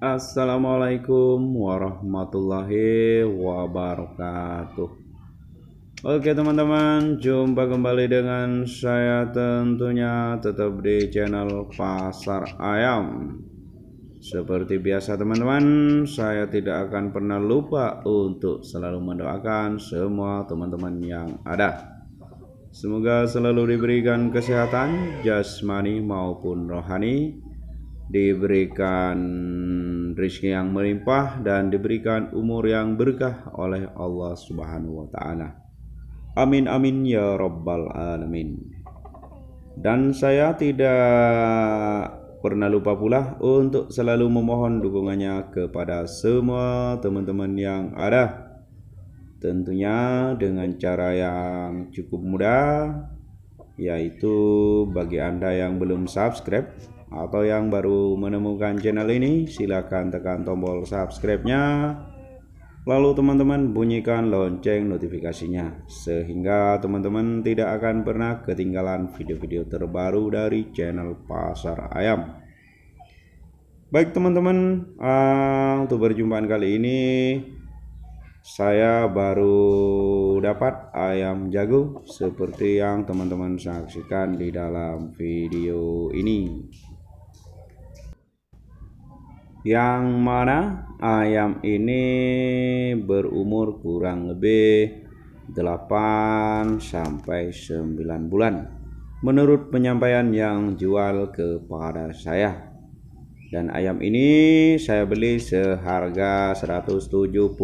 Assalamualaikum warahmatullahi wabarakatuh. Oke teman-teman jumpa kembali dengan saya tentunya tetap di channel pasar ayam. Seperti biasa teman-teman saya tidak akan pernah lupa untuk selalu mendoakan semua teman-teman yang ada. Semoga selalu diberikan kesehatan jasmani maupun rohani diberikan rezeki yang melimpah dan diberikan umur yang berkah oleh Allah Subhanahu wa taala. Amin amin ya rabbal alamin. Dan saya tidak pernah lupa pula untuk selalu memohon dukungannya kepada semua teman-teman yang ada. Tentunya dengan cara yang cukup mudah yaitu bagi Anda yang belum subscribe atau yang baru menemukan channel ini silahkan tekan tombol subscribe-nya. Lalu teman-teman bunyikan lonceng notifikasinya sehingga teman-teman tidak akan pernah ketinggalan video-video terbaru dari channel pasar ayam. Baik teman-teman uh, untuk perjumpaan kali ini saya baru dapat ayam jago seperti yang teman-teman saksikan di dalam video ini yang mana ayam ini berumur kurang lebih 8 sampai 9 bulan. Menurut penyampaian yang jual kepada saya. Dan ayam ini saya beli seharga 175.000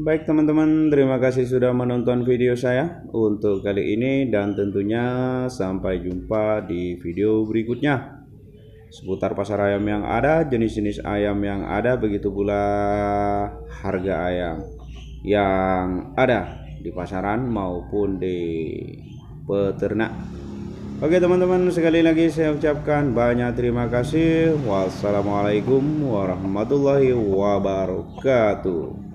Baik teman-teman, terima kasih sudah menonton video saya untuk kali ini dan tentunya sampai jumpa di video berikutnya. Seputar pasar ayam yang ada, jenis-jenis ayam yang ada, begitu pula harga ayam yang ada di pasaran maupun di peternak. Oke teman-teman, sekali lagi saya ucapkan banyak terima kasih. Wassalamualaikum warahmatullahi wabarakatuh.